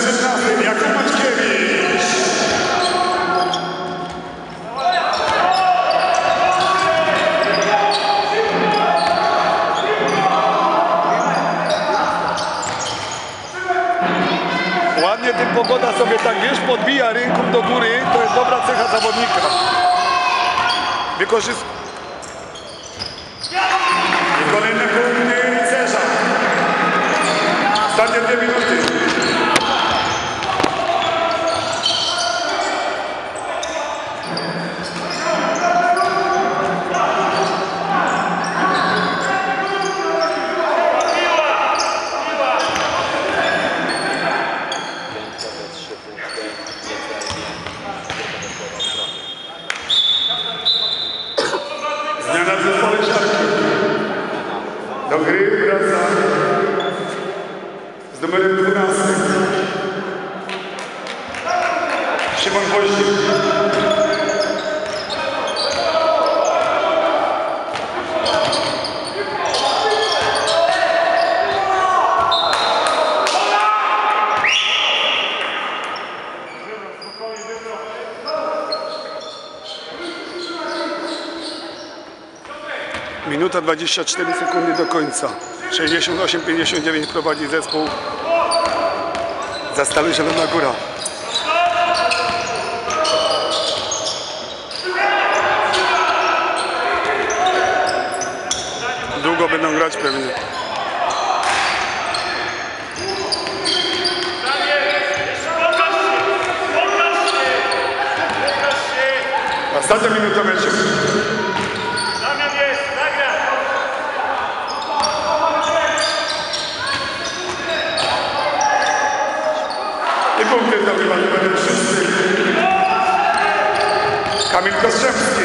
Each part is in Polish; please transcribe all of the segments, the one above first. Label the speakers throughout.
Speaker 1: 16 Jakub Maćkiewicz. Ładnie tym pogoda sobie tak wiesz, podbija rynków do góry, to jest dobra cecha zawodnika.
Speaker 2: Wykorzysta. Kolejne punkty. Mě nazvali šarky. Do hry vraca. S numerem 12. Šimon Vojštěk.
Speaker 1: Minuta 24 sekundy do końca. 68-59 prowadzi zespół za Stary Zielona Góra. Długo będą grać pewnie.
Speaker 2: Ostatnia minuta meczu.
Speaker 3: Damian jest, nagra!
Speaker 2: I punkty zdobywa numer 6. Kamil Kostrzewski.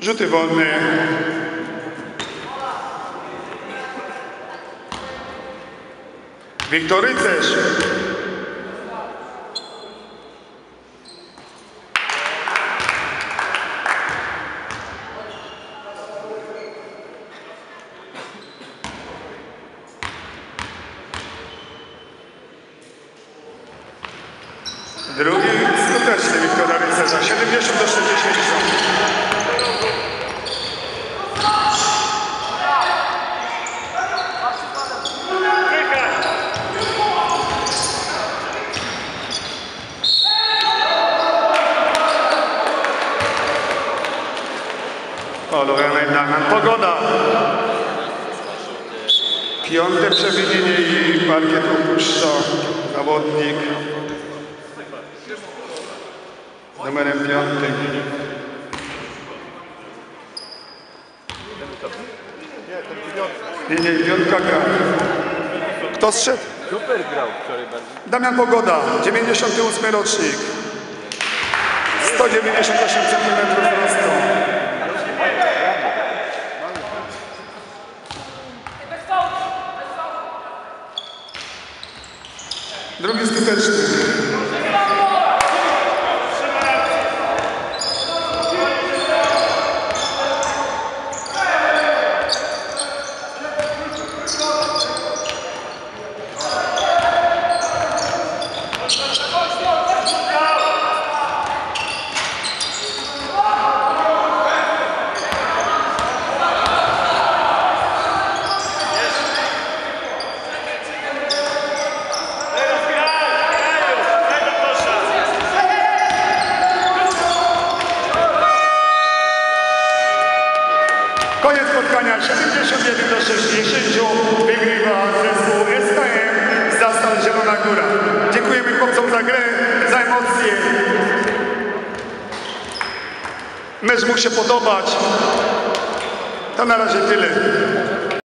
Speaker 2: Rzuty wolne. Wiktor Rycerz. Drugi skuteczny Wiktora Rycerza. 70 do 60. O, Lorena Damian. Pogoda. Piąte przewinienie i parkiet opuszcza zawodnik numerem piątym. Nie, nie, piątka gra.
Speaker 1: Kto zszedł?
Speaker 4: Super grał wczoraj bardzo.
Speaker 1: Damian Pogoda, 98 rocznik. 198 cm wzrostu.
Speaker 2: Drugi skuteczny. Koniec spotkania 71 do 60 wygrywa zespół SKM Zastal Zielona Góra. Dziękujemy chłopcom za grę, za emocje.
Speaker 1: Mecz mógł się podobać. To na razie tyle.